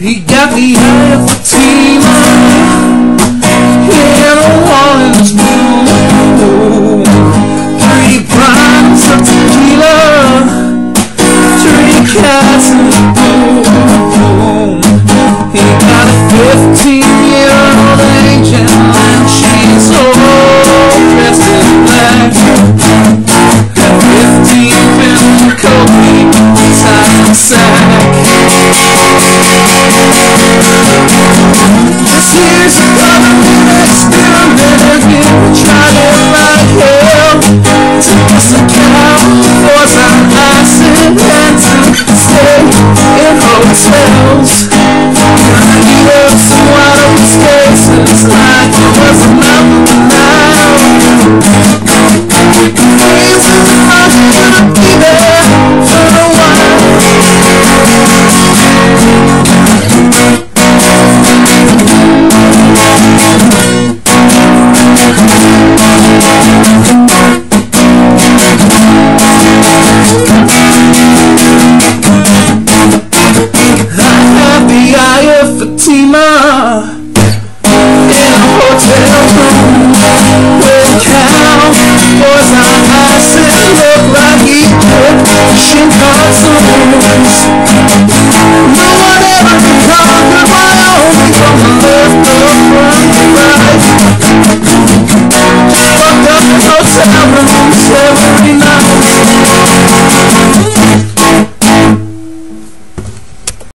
He got one in his room. Three bottles of tequila. Three cats força! Thank you.